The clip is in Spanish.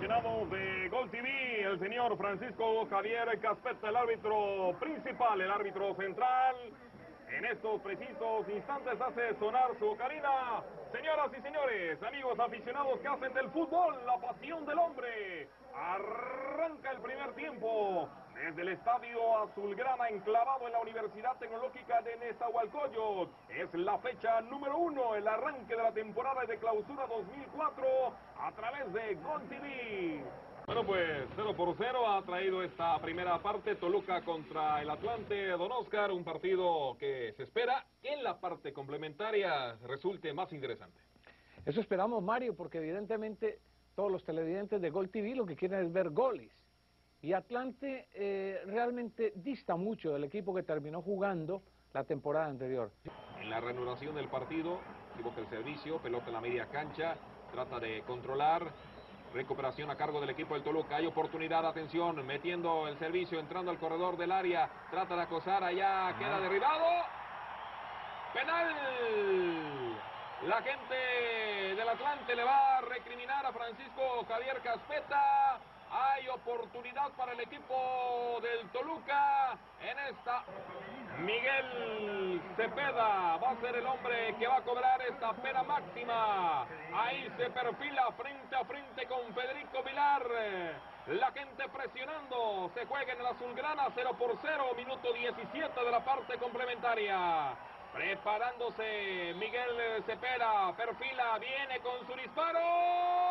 aficionados de Gol TV, el señor Francisco Javier Caspetta, el árbitro principal, el árbitro central. En estos precisos instantes hace sonar su carina. Señoras y señores, amigos aficionados que hacen del fútbol la pasión del hombre. Arranca el primer tiempo desde el estadio azulgrana enclavado en la Universidad Tecnológica de Nezahualcóyotl. Es la fecha número uno, el arranque de la temporada de clausura 2004 a través de Gol TV. Bueno, pues 0 por 0 ha traído esta primera parte Toluca contra el Atlante Don Oscar, un partido que se espera que en la parte complementaria resulte más interesante. Eso esperamos, Mario, porque evidentemente todos los televidentes de Gol TV lo que quieren es ver goles. Y Atlante eh, realmente dista mucho del equipo que terminó jugando la temporada anterior. En la reanudación del partido, equivoca el servicio, pelota en la media cancha, trata de controlar, recuperación a cargo del equipo del Toluca, hay oportunidad, atención, metiendo el servicio, entrando al corredor del área, trata de acosar, allá queda derribado, penal. La gente del Atlante le va a recriminar a Francisco Javier Caspeta. Hay oportunidad para el equipo del Toluca en esta. Miguel Cepeda va a ser el hombre que va a cobrar esta pena máxima. Ahí se perfila frente a frente con Federico Vilar. La gente presionando. Se juega en el azulgrana 0 por 0, minuto 17 de la parte complementaria. Preparándose Miguel Cepeda, perfila, viene con su disparo.